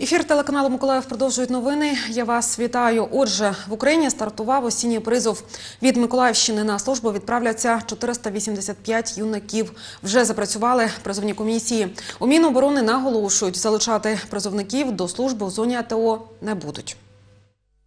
Ефір телеканалу Миколаїв продовжують новини. Я вас вітаю. Отже, в Україні стартував осінній призов. Від Миколаївщини на службу відправляться 485 юнаків. Вже запрацювали призовні комісії. У Міноборони наголошують, залучати призовників до служби в зоні АТО не будуть.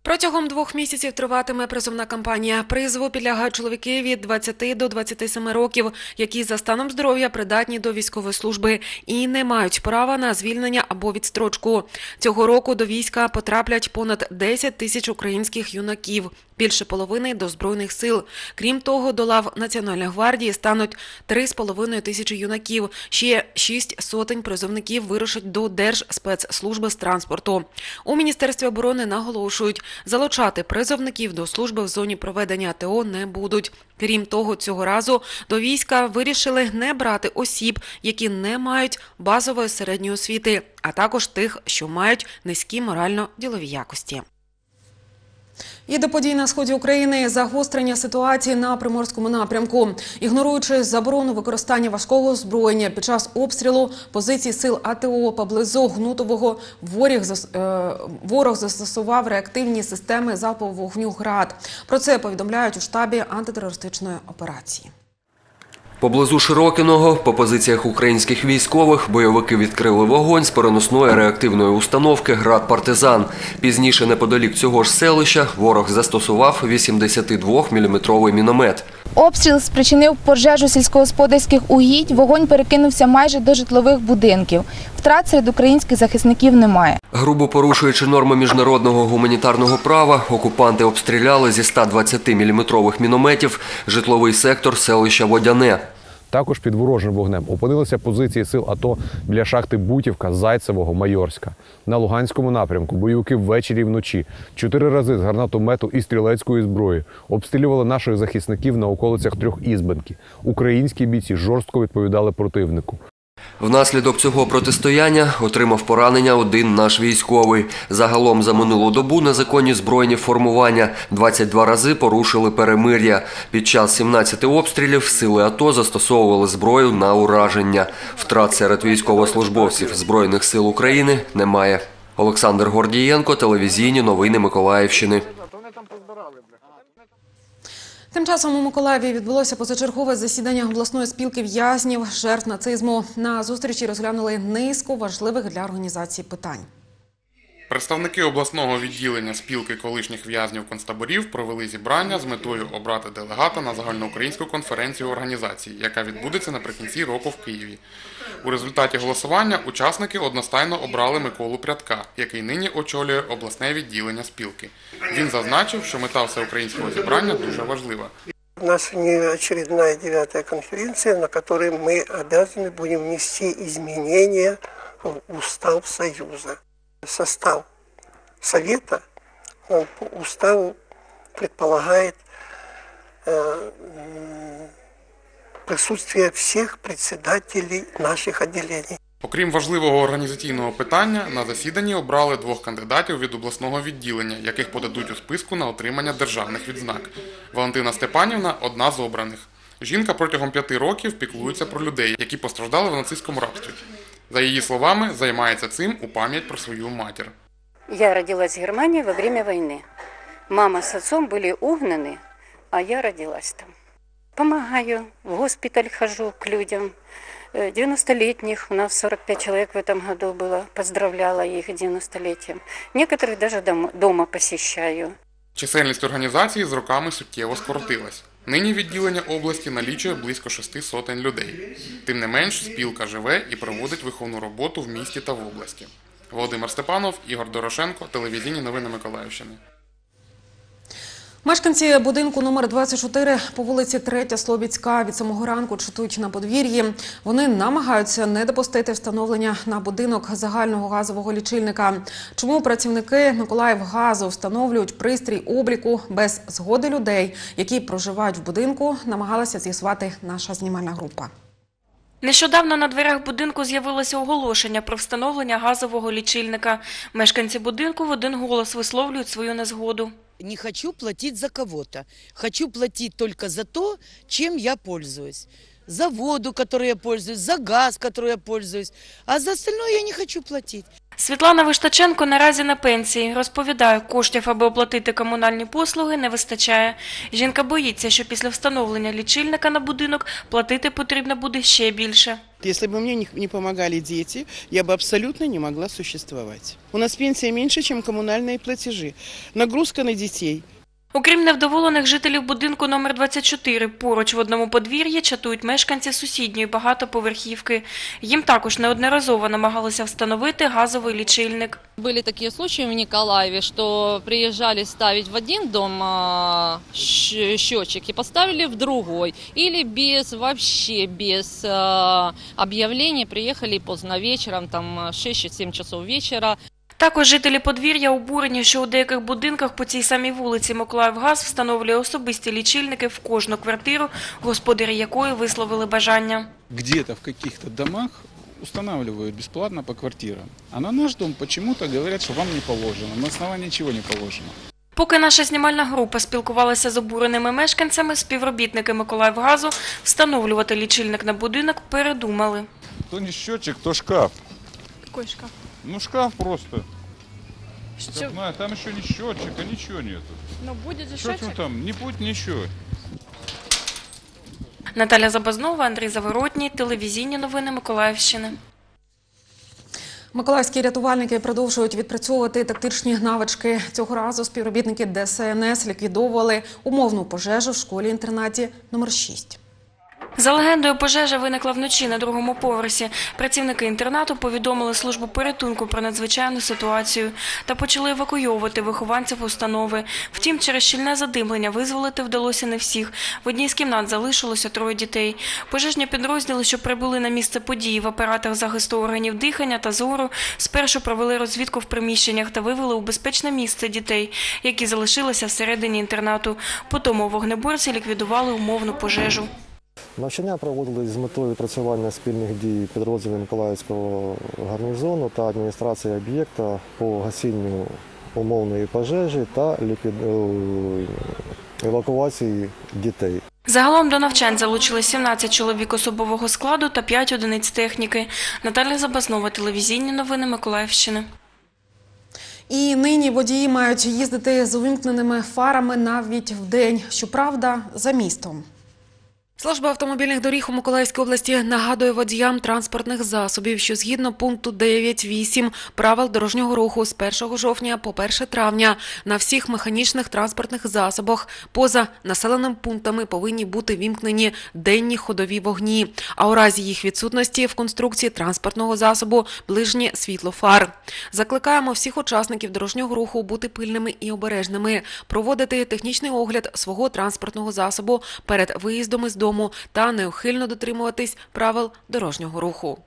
Протягом двох місяців триватиме призовна кампанія. Призову підлягають чоловіки від 20 до 27 років, які за станом здоров'я придатні до військової служби і не мають права на звільнення або відстрочку. Цього року до війська потраплять понад 10 тисяч українських юнаків. Більше половини до збройних сил. Крім того, до лав Національної гвардії стануть 3,5 тисячі юнаків. Ще 6 сотень призовників вирушать до Держспецслужби з транспорту. У міністерстві оборони наголошують, залучати призовників до служби в зоні проведення АТО не будуть. Крім того, цього разу до війська вирішили не брати осіб, які не мають базової середньої освіти, а також тих, що мають низькі морально-ділові якості. І до подій на сході України загострення ситуації на приморському напрямку, ігноруючи заборону використання важкого зброєння під час обстрілу позицій сил АТО поблизу Гнутового воріг е, ворог застосував реактивні системи залпового вогню ГРАД. Про це повідомляють у штабі антитерористичної операції. Поблизу Широкиного по позиціях українських військових бойовики відкрили вогонь з переносної реактивної установки «Град Партизан». Пізніше неподалік цього ж селища ворог застосував 82-мм міномет. Обстріл спричинив пожежу сільськогосподарських угідь. Вогонь перекинувся майже до житлових будинків. Втрат серед українських захисників немає. Грубо порушуючи норми міжнародного гуманітарного права, окупанти обстріляли зі 120-мм мінометів житловий сектор селища Водяне. Також під ворожим вогнем опинилися позиції сил АТО біля шахти Бутівка, Зайцевого, Майорська. На Луганському напрямку бойовики ввечері і вночі чотири рази з гранатомету і стрілецької зброї обстрілювали наших захисників на околицях трьох ізбенки. Українські бійці жорстко відповідали противнику. Внаслідок цього протистояння отримав поранення один наш військовий. Загалом за минулу добу незаконні збройні формування 22 рази порушили перемир'я. Під час 17 обстрілів сили АТО застосовували зброю на ураження. Втрат серед військовослужбовців Збройних сил України немає. Олександр Гордієнко, телевізійні новини Миколаївщини. Тим часом у Миколаєві відбулося позачергове засідання обласної спілки в'язнів жертв нацизму. На зустрічі розглянули низку важливих для організації питань. Представники обласного відділення спілки колишніх в'язнів концтаборів провели зібрання з метою обрати делегата на загальноукраїнську конференцію організації, яка відбудеться наприкінці року в Києві. У результаті голосування учасники одностайно обрали Миколу Прядка, який нині очолює обласне відділення спілки. Він зазначив, що мета всеукраїнського зібрання дуже важлива. У нас не очередная девятая конференция, на которой мы обязаны будем внести изменения в устав Союза. Состав Совета он по уставу предполагает э, присутствие всех председателей наших отделений. Окрім важливого організаційного питання, на засіданні обрали двох кандидатів від обласного відділення, яких подадуть у списку на отримання державних відзнак. Валентина Степанівна одна з обраних. Жінка протягом п'яти років піклується про людей, які постраждали в нацистському рабстві. За її словами, займається цим у пам'ять про свою матір. Я родилась в Германии во время войны. Мама с отцом были угнаны, а я родилась там. Помогаю, в госпиталь хожу к людям. Э, 90-летних, у нас 45 человек в этом году было, поздравляла их 90-летием. Некоторых даже дом- дома посещаю. Чисельність організації з роками суттєво скоротилась. Нині відділення області налічує близько шести сотень людей. Тим не менш, спілка живе і проводить виховну роботу в місті та в області. Володимир Степанов, Ігор Дорошенко, телевізійні новини Миколаївщини. Мешканці будинку номер 24 по вулиці 3 Слобідська від самого ранку чатують на подвір'ї. Вони намагаються не допустити встановлення на будинок загального газового лічильника. Чому працівники Миколаївгазу встановлюють пристрій обліку без згоди людей, які проживають в будинку, намагалася з'ясувати наша знімальна група. Нещодавно на дверях будинку з'явилося оголошення про встановлення газового лічильника. Мешканці будинку в один голос висловлюють свою незгоду. Не хочу платить за кого-то. Хочу платить только за то, чем я пользуюсь. За воду, которой я пользуюсь, за газ, который я пользуюсь. А за остальное я не хочу платить. Світлана Виштаченко наразі на пенсії. Розповідає, коштів, аби оплатити комунальні послуги, не вистачає. Жінка боїться, що після встановлення лічильника на будинок платити потрібно буде ще більше. Если бы мне не- не помогали дети, я бы абсолютно не могла существовать. У нас пенсия меньше, чем коммунальные платежи. Нагрузка на детей. Окрім невдоволених жителів будинку номер 24, поруч в одному подвір'ї чатують мешканці сусідньої багатоповерхівки. Їм також неодноразово намагалися встановити газовий лічильник. Были такие случаи в Николаеве, что приезжали ставить в один дом счетчик и поставили в другой. Или без, вообще без а, объявления приехали поздно вечером, там 6-7 часов вечера. Також жителі подвір'я обурені, що у деяких будинках по цій самій вулиці Миколаївгаз встановлює особисті лічильники в кожну квартиру, господарі якої висловили бажання. где-то в каких-то домах устанавливают бесплатно по квартирам. А на наш дом почему-то говорят, что вам не положено. На основании чего не положено. Поки наша знімальна група спілкувалася з обуреними мешканцями, співробітники Миколаївгазу встановлювати лічильник на будинок передумали. То не счетчик, то шкаф. Який шкаф? Ну шкаф просто. Що? Как знаю, там еще не счетчик, а ничего нету. Ну, буде Что ж там, не будет ничего. Наталя Забазнова, Андрій Заворотній, телевізійні новини Миколаївщини. Миколаївські рятувальники продовжують відпрацьовувати тактичні навички. Цього разу співробітники ДСНС ліквідовували умовну пожежу в школі-інтернаті номер 6. За легендою, пожежа виникла вночі на другому поверсі. Працівники інтернату повідомили службу порятунку про надзвичайну ситуацію та почали евакуйовувати вихованців установи. Втім, через щільне задимлення визволити вдалося не всіх. В одній з кімнат залишилося троє дітей. Пожежні підрозділи, що прибули на місце події в апаратах захисту органів дихання та зору, спершу провели розвідку в приміщеннях та вивели у безпечне місце дітей, які залишилися всередині інтернату. Потім вогнеборці ліквідували умовну пожежу. Навчання проводились з метою відпрацювання спільних дій підрозділів Миколаївського гарнізону та адміністрації об'єкта по гасінню умовної пожежі та ліквід... е, евакуації дітей. Загалом до навчань залучили 17 чоловік особового складу та 5 одиниць техніки. Наталя Забазнова, телевізійні новини Миколаївщини. І нині водії мають їздити з увімкненими фарами навіть вдень. Щоправда, за містом. Служба автомобільних доріг у Миколаївській області нагадує водіям транспортних засобів, що згідно пункту 9.8 правил дорожнього руху з 1 жовтня по 1 травня на всіх механічних транспортних засобах поза населеними пунктами повинні бути вімкнені денні ходові вогні, а у разі їх відсутності в конструкції транспортного засобу ближнє світло фар. Закликаємо всіх учасників дорожнього руху бути пильними і обережними, проводити технічний огляд свого транспортного засобу перед виїздом із дому та неухильно дотримуватись правил дорожнього руху.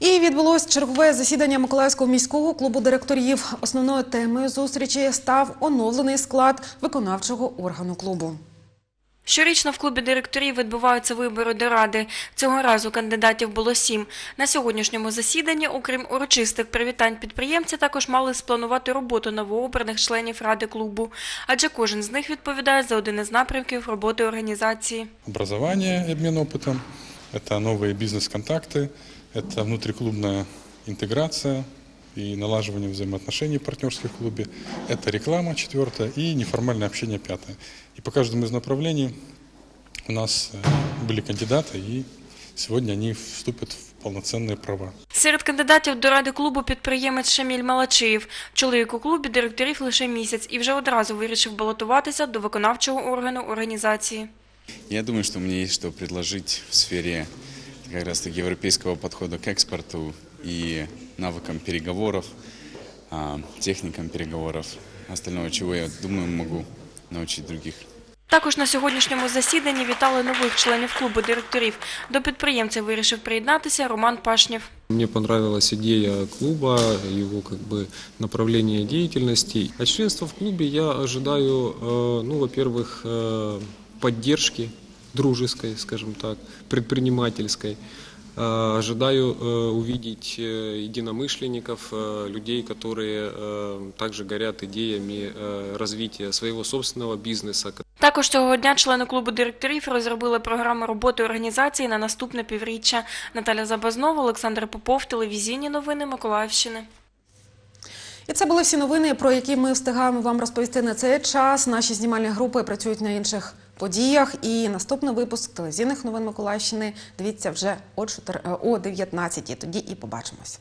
І відбулось чергове засідання Миколаївського міського клубу директорів. Основною темою зустрічі став оновлений склад виконавчого органу клубу. Щорічно в клубі директорів відбуваються вибори до ради. Цього разу кандидатів було сім. На сьогоднішньому засіданні, окрім урочистих привітань підприємці, також мали спланувати роботу новообраних членів ради клубу, адже кожен з них відповідає за один із напрямків роботи організації. Образование, обмен опытом, это новые бизнес-контакты, это внутриклубная интеграция и налаживание взаимоотношений партнерских в клубе, это реклама четвертое и неформальное общение пятое. И по каждому из направлений у нас э, были кандидаты, и сегодня они вступят в полноценные права. Серед кандидатів до ради клубу підприємець Шаміль Малачиєв. Чоловік у клубі директорів лише місяць і вже одразу вирішив балотуватися до виконавчого органу організації. Я думаю, что мне есть что предложить в сфере как раз таки европейского подхода к экспорту и навыкам переговоров, а, техникам переговоров, остального, чего я думаю, могу научить других. Також на сьогоднішньому засіданні вітали нових членів клубу директорів. До підприємця вирішив приєднатися Роман Пашнєв. Мне понравилась идея клуба, его как бы направление деятельности. От членства в клубе я ожидаю, э, ну, во-первых, э, поддержки дружеской, скажем так, предпринимательской. Э, Ожидаю э, увидеть э, единомышленников, э, людей, которые э, также горят идеями э, развития своего собственного бизнеса, Також цього дня члени клубу директорів розробили програму роботи організації на наступне півріччя. Наталя Забазнова, Олександр Попов, телевізійні новини Миколаївщини. І це були всі новини, про які ми встигаємо вам розповісти на цей час. Наші знімальні групи працюють на інших подіях. І наступний випуск телевізійних новин Миколаївщини дивіться вже о 4 о 19 Тоді і побачимось.